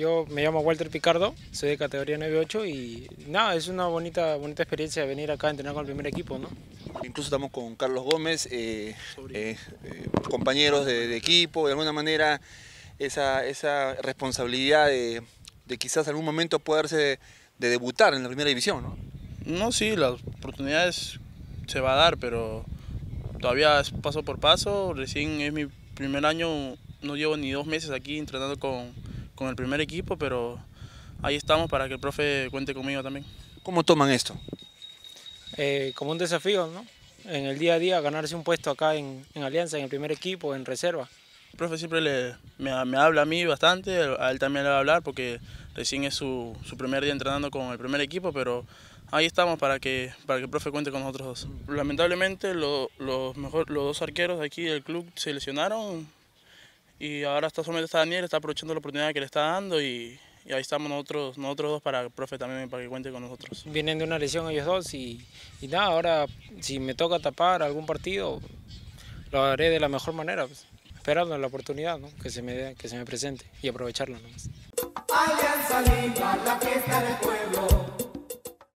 Yo me llamo Walter Picardo, soy de categoría 9-8 y nada, es una bonita, bonita experiencia venir acá a entrenar con el primer equipo, ¿no? Incluso estamos con Carlos Gómez, eh, eh, eh, compañeros de, de, equipo, de alguna manera esa, esa responsabilidad de, de quizás algún momento poderse de, de, debutar en la primera división, ¿no? No, sí, las oportunidades se va a dar, pero todavía es paso por paso, recién es mi primer año, no llevo ni dos meses aquí entrenando con, con el primer equipo, pero ahí estamos para que el profe cuente conmigo también. ¿Cómo toman esto? Eh, como un desafío, ¿no? En el día a día ganarse un puesto acá en, en Alianza, en el primer equipo, en reserva. El profe siempre le, me, me, habla a mí bastante, a él también le va a hablar porque recién es su, su primer día entrenando con el primer equipo, pero ahí estamos para que, para que el profe cuente con nosotros dos. Lamentablemente lo, lo mejor, los dos arqueros de aquí del club se lesionaron y ahora está, solamente está Daniel, está aprovechando la oportunidad que le está dando y, y ahí estamos nosotros, nosotros dos para el profe también, para que cuente con nosotros. Vienen de una lesión ellos dos y, y nada, ahora si me toca tapar algún partido, lo haré de la mejor manera, pues, esperando la oportunidad ¿no? que, se me, que se me presente y aprovecharla. ¿no? Alianza Lima, la fiesta del pueblo.